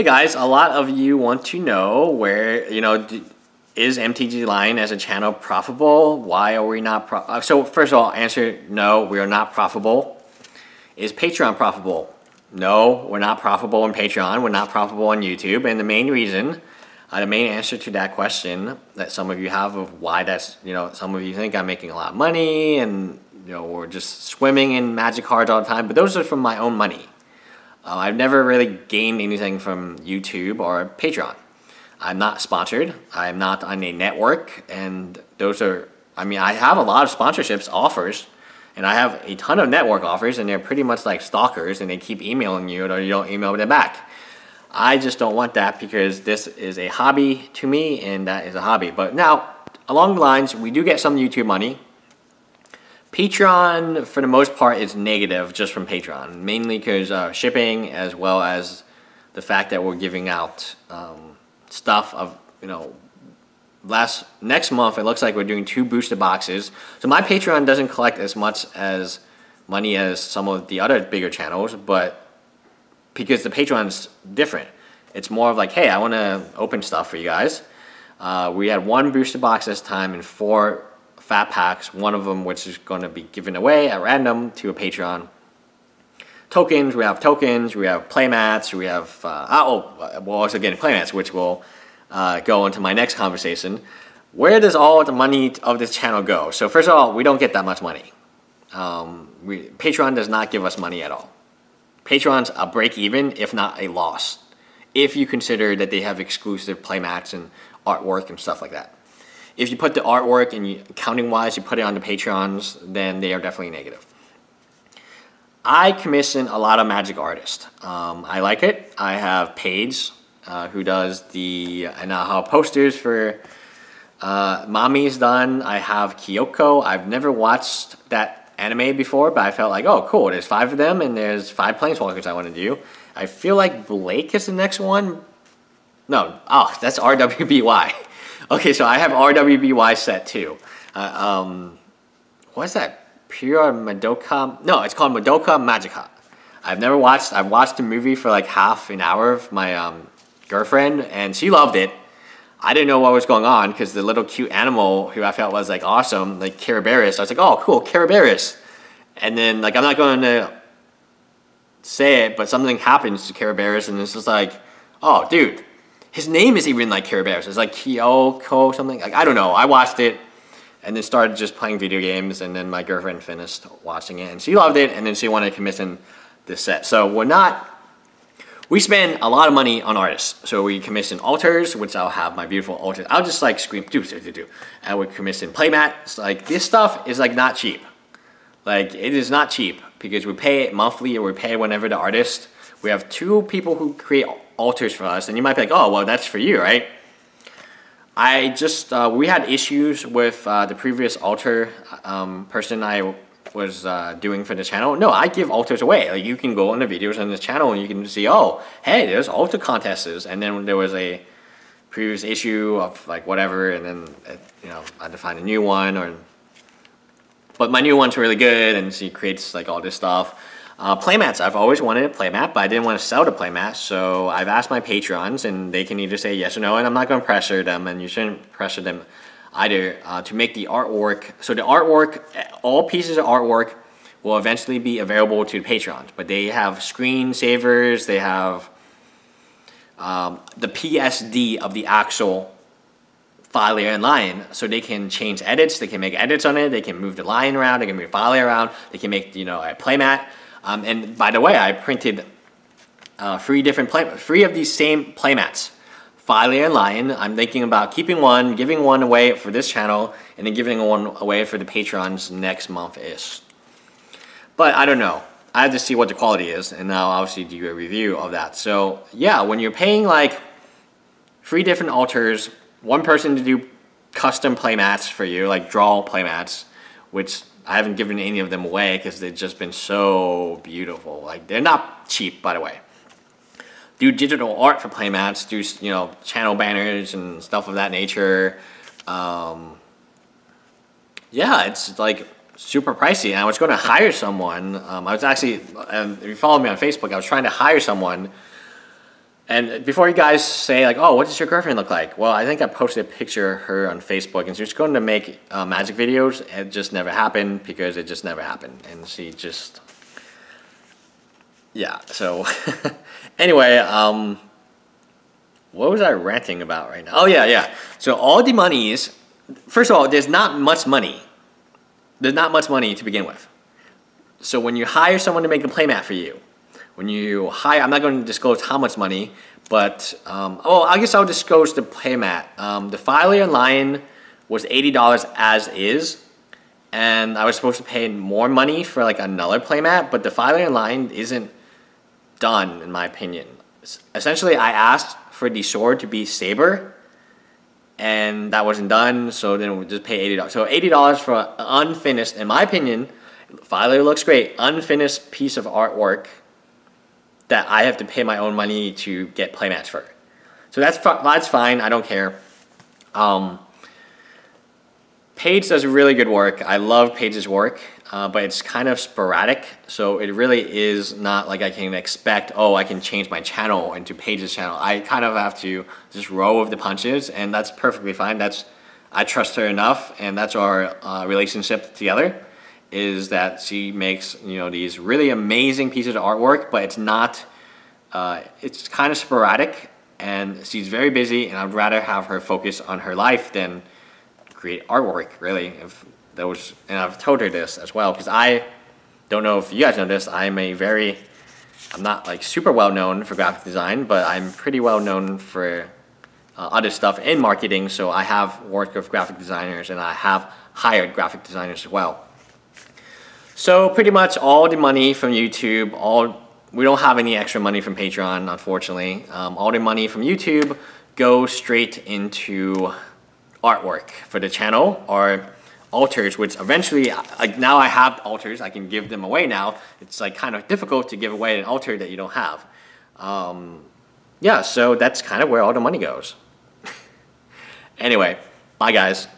Hey guys, a lot of you want to know where, you know, is MTG Line as a channel profitable? Why are we not pro uh, So first of all, answer no, we are not profitable. Is Patreon profitable? No, we're not profitable on Patreon. We're not profitable on YouTube. And the main reason, uh, the main answer to that question that some of you have of why that's, you know, some of you think I'm making a lot of money and, you know, we're just swimming in magic cards all the time. But those are from my own money. Uh, I've never really gained anything from YouTube or Patreon. I'm not sponsored. I'm not on a network. And those are, I mean, I have a lot of sponsorships offers and I have a ton of network offers, and they're pretty much like stalkers, and they keep emailing you, or you don't email them back. I just don't want that because this is a hobby to me, and that is a hobby. But now, along the lines, we do get some YouTube money. Patreon, for the most part, is negative just from Patreon, mainly because uh, shipping as well as the fact that we're giving out um, stuff of, you know, last next month it looks like we're doing two booster boxes. So my patreon doesn't collect as much as money as some of the other bigger channels but because the patreon's different. It's more of like hey i want to open stuff for you guys. Uh, we had one booster box this time and four fat packs one of them which is going to be given away at random to a patreon tokens we have tokens we have playmats we have uh, oh well also getting playmats which will uh, go into my next conversation. Where does all the money of this channel go? So first of all, we don't get that much money. Um, we, Patreon does not give us money at all. Patreon's a break even, if not a loss, if you consider that they have exclusive playmats and artwork and stuff like that. If you put the artwork and you, accounting wise, you put it on the Patreons, then they are definitely negative. I commission a lot of magic artists. Um, I like it. I have Paige, uh, who does the have posters for uh, Mami's done. I have Kyoko. I've never watched that anime before, but I felt like, oh, cool. There's five of them, and there's five planeswalkers I want to do. I feel like Blake is the next one. No, oh, that's RWBY. Okay, so I have RWBY set too. Uh, um, what's that? Pure Madoka? No, it's called Madoka Magica. I've never watched. I've watched the movie for like half an hour of my um, girlfriend, and she loved it. I didn't know what was going on because the little cute animal who I felt was like awesome, like Carabarus. I was like, oh, cool, Carabarus. And then like I'm not going to say it, but something happens to Carabarus, and it's just like, oh, dude, his name is even like Carabarus. It's like Kyoko something. Like I don't know. I watched it, and then started just playing video games, and then my girlfriend finished watching it, and she loved it, and then she wanted to commission this set. So we're not we spend a lot of money on artists. So we commission altars, which I'll have my beautiful altars. I'll just like scream do do do do. And we commission playmats. Like this stuff is like not cheap. Like it is not cheap because we pay it monthly or we pay whenever the artist. We have two people who create altars for us, and you might be like, oh well, that's for you, right? I just uh, we had issues with uh, the previous altar um, person I was uh, doing for the channel. No, I give altars away. Like you can go on the videos on this channel and you can see, oh, hey, there's altar contests. And then there was a previous issue of like whatever, and then it, you know I had to find a new one. Or but my new one's really good, and she creates like all this stuff. Uh, playmats. I've always wanted a playmat, but I didn't want to sell the playmat, so I've asked my patrons, and they can either say yes or no, and I'm not going to pressure them, and you shouldn't pressure them either uh, to make the artwork. So the artwork, all pieces of artwork will eventually be available to the patrons, but they have screensavers, they have um, the PSD of the actual file layer and line, so they can change edits, they can make edits on it, they can move the line around, they can move the file around, they can make you know a playmat. Um, and by the way, I printed uh, three different play, three of these same playmats Filey and Lion. I'm thinking about keeping one, giving one away for this channel, and then giving one away for the patrons next month-ish. But I don't know. I have to see what the quality is, and I'll obviously do a review of that. So yeah, when you're paying like three different altars, one person to do custom playmats for you, like draw playmats, which I haven't given any of them away because they've just been so beautiful. Like they're not cheap, by the way do digital art for playmats, do you know channel banners and stuff of that nature. Um, yeah, it's like super pricey. And I was going to hire someone. Um, I was actually, um, if you follow me on Facebook, I was trying to hire someone, And before you guys say like, oh, what does your girlfriend look like? Well, I think I posted a picture of her on Facebook, and she was going to make uh, magic videos. It just never happened because it just never happened, and she just, yeah. So, anyway, um, what was I ranting about right now? Oh yeah, yeah. So all the monies, first of all, there's not much money. There's not much money to begin with. So when you hire someone to make a playmat for you, when you hire, I'm not going to disclose how much money, but, um, oh, I guess I'll disclose the playmat. Um, the Filey line was $80 as is, and I was supposed to pay more money for like another playmat, but the Filey line isn't done, in my opinion. Essentially, I asked for the sword to be saber, and that wasn't done, so then we just pay $80. So $80 for unfinished, in my opinion, Filer looks great, unfinished piece of artwork that I have to pay my own money to get playmats for. So that's that's fine. I don't care. Um, Paige does really good work. I love Paige's work, uh, but it's kind of sporadic. So it really is not like I can expect, oh, I can change my channel into Paige's channel. I kind of have to just roll with the punches, and that's perfectly fine. That's I trust her enough, and that's our uh, relationship together is that she makes you know these really amazing pieces of artwork, but it's not. Uh, it's kind of sporadic, and she's very busy, and I'd rather have her focus on her life than create artwork. Really, if those, and I've told her this as well because I don't know if you guys know this. I'm a very, I'm not like super well known for graphic design, but I'm pretty well known for uh, other stuff in marketing. So I have worked with graphic designers, and I have hired graphic designers as well. So pretty much all the money from YouTube, all we don't have any extra money from Patreon, unfortunately. Um, all the money from YouTube goes straight into artwork for the channel or altars, which eventually, like now I have altars, I can give them away now. It's like kind of difficult to give away an altar that you don't have. Um, yeah, so that's kind of where all the money goes. anyway, bye guys.